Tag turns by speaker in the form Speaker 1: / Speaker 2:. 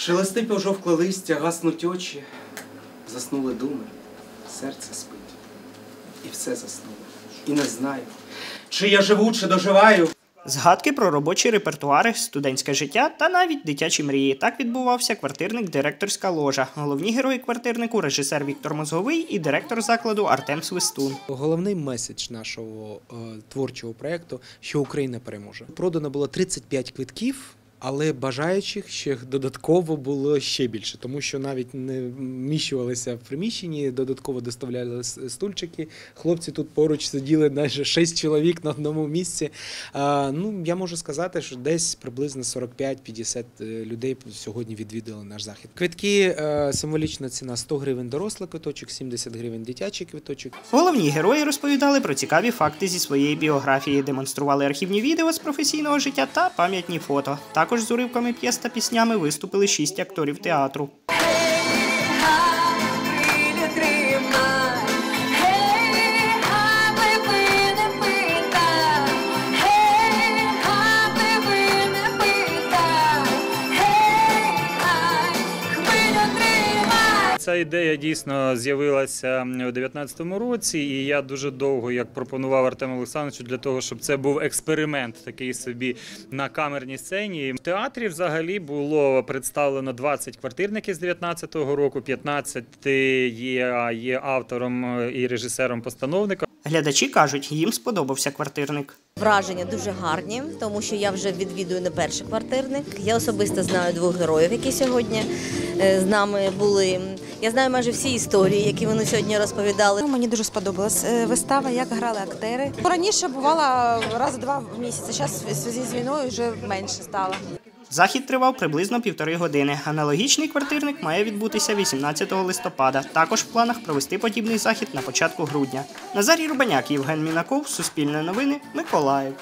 Speaker 1: Шелести пожовкле листя, гаснуть очі, заснули думи, серце спить. І все заснуло. І не знаю, чи я живу, чи доживаю.
Speaker 2: Згадки про робочі репертуари, студентське життя та навіть дитячі мрії. Так відбувався квартирник директорська ложа. Головні герої квартирнику режисер Віктор Мозговий і директор закладу Артем Свистун.
Speaker 3: Головний меседж нашого е, творчого проєкту, що Україна переможе. Продано було 35 квитків. Але бажаючих ще додатково було ще більше, тому що навіть не вміщувалися в приміщенні, додатково доставляли стульчики. Хлопці тут поруч сиділи майже 6 чоловік на одному місці. Ну я можу сказати, що десь приблизно 45-50 людей сьогодні відвідали наш захід. Квитки е, символічна ціна 100 гривень дорослий квиточок, 70 гривень дитячий квиточок.
Speaker 2: Головні герої розповідали про цікаві факти зі своєї біографії, демонстрували архівні відео з професійного життя та пам'ятні фото. Також з уривками п'єс та піснями виступили шість акторів театру.
Speaker 4: Ця ідея дійсно з'явилася у 2019 році, і я дуже довго як пропонував Артему Олександровичу для того, щоб це був експеримент такий собі на камерній сцені. В театрі взагалі було представлено 20 квартирників з 2019 року, 15 є, є автором і режисером-постановником.
Speaker 2: Глядачі кажуть, їм сподобався квартирник.
Speaker 5: Враження дуже гарні, тому що я вже відвідую не перший квартирник. Я особисто знаю двох героїв, які сьогодні е, з нами були. Я знаю майже всі історії, які вони сьогодні розповідали.
Speaker 6: Мені дуже сподобалась е, вистава, як грали актери. Раніше бувала раз два в місяць, зараз в зв'язку з війною вже менше стало.
Speaker 2: Захід тривав приблизно півтори години. Аналогічний квартирник має відбутися 18 листопада. Також в планах провести подібний захід на початку грудня. Назарій Рубаняк, Євген Мінаков, Суспільне новини, Миколаїв.